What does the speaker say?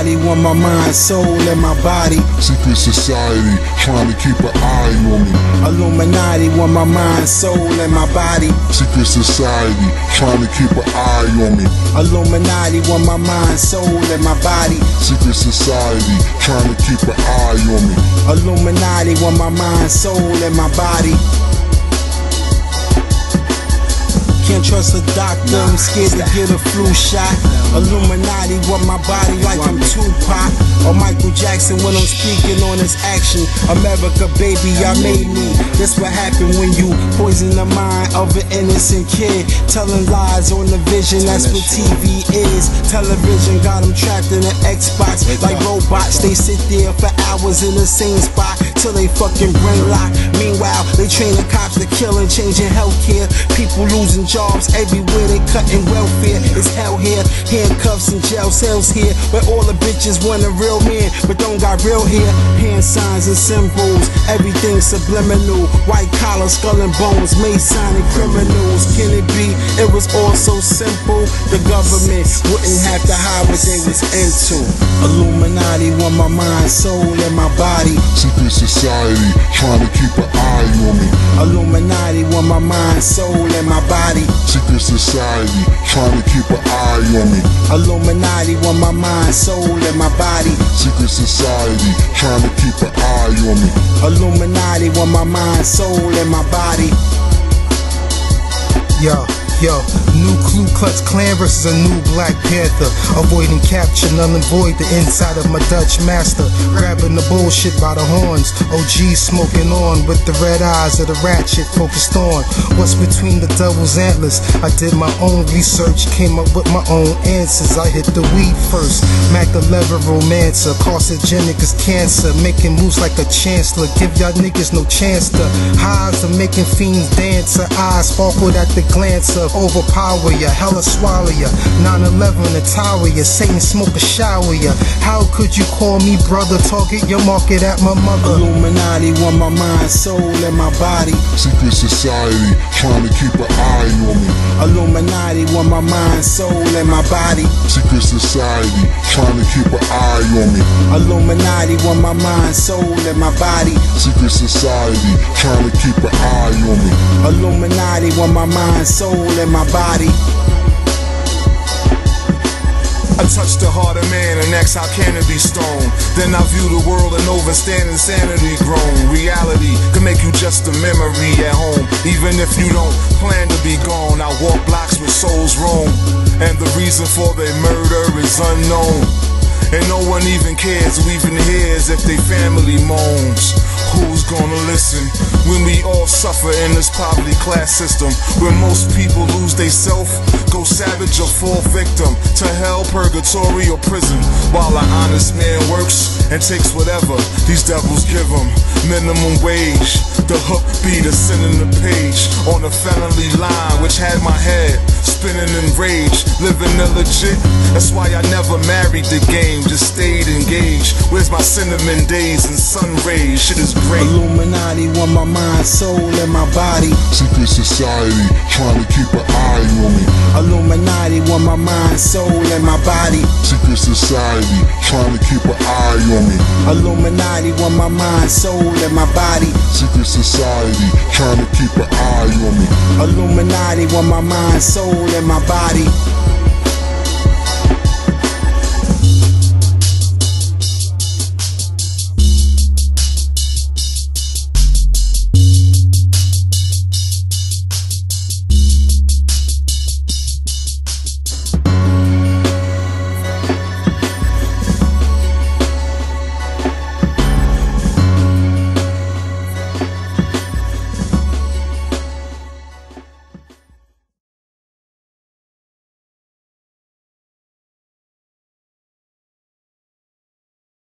want my mind, soul, and my body. Secret society trying to keep an eye on me. Illuminati want my mind, soul, and my body. Secret society trying to keep an eye on me. Illuminati want my mind, soul, and my body. Secret society trying to keep an eye on me. Illuminati want my mind, soul, and my body. Trust a doctor, I'm scared to get a flu shot. Illuminati want my body like I'm Tupac or Michael Jackson when I'm speaking on his action. America, baby, I made me. That's what happened when you poison the mind of an innocent kid. Telling lies on the vision, that's what TV is. Television got them trapped in an Xbox like robots. They sit there for hours in the same spot till they fucking brain. Meanwhile, they training cops to kill and changing healthcare. People losing jobs everywhere, they cutting welfare. It's hell here, handcuffs and jail cells here. Where all the bitches want a real man, but don't got real hair. Hand signs and symbols, everything subliminal. White collar, skull and bones, Masonic criminals. Can it be? It was all so simple. The government wouldn't have to hide what they was into. Illuminati want my mind, soul, and my body. Secret society trying to keep an eye on me. Illuminati want my mind, soul, and my body. Secret society trying to keep an eye on me. Illuminati want my mind, soul, and my body. Secret society trying to keep an eye on me. Illuminati want my mind, soul, and my body. Yo, yo, new Ku Klux Klan versus a new Black Panther. Avoiding capture, null and void the inside of my Dutch master. Grabbing the bullshit by the horns. OG smoking on with the red eyes of the ratchet focused on what's between the devil's antlers. I did my own research, came up with my own answers. I hit the weed first. Mac 11 romancer, carcinogenic as cancer. Making moves like a chancellor. Give y'all niggas no chance to highs of making fiends dance. Her eyes sparkled at the glance of overpower ya, hella swallow ya. 9-11 the tower ya, Satan smoke a shower ya. How could you call me brother? Target your market at my mother. Illuminati want my mind, soul, and my body. Secret society trying to keep an eye on me. Illuminati want my mind, soul, and my body. Secret society trying to keep an eye on me. Illuminati want my mind, soul, and my body. Secret society trying to keep an eye on me. Illuminati want my mind, soul, and my body. I touch the heart of man and ask how can it be stone. Then I view the world and overstand insanity grown. Reality can make you just a memory at home. Even if you don't plan to be gone, I walk blocks where souls roam. And the reason for their murder is unknown. And no one even cares who even hears if they family moans. Who's gonna listen when we all suffer in this poverty class system where most people lose they self, go savage or fall victim to hell, purgatory or prison while an honest man works and takes whatever these devils give him. Minimum wage, the hook be the sin in the page on the felony line which had my head spinning in rage, living illegit. That's why I never married the game, just stayed engaged. Where's my cinnamon days and sun rays? Shit is great. Illuminati want my mind, soul, and my body. Secret society trying to keep an eye on me. Illuminati want my mind, soul, and my body. Secret society trying to keep an eye on me. Illuminati want my mind, soul, and my body. Secret society trying to keep an eye on me. Illuminati want my mind, soul, and my body.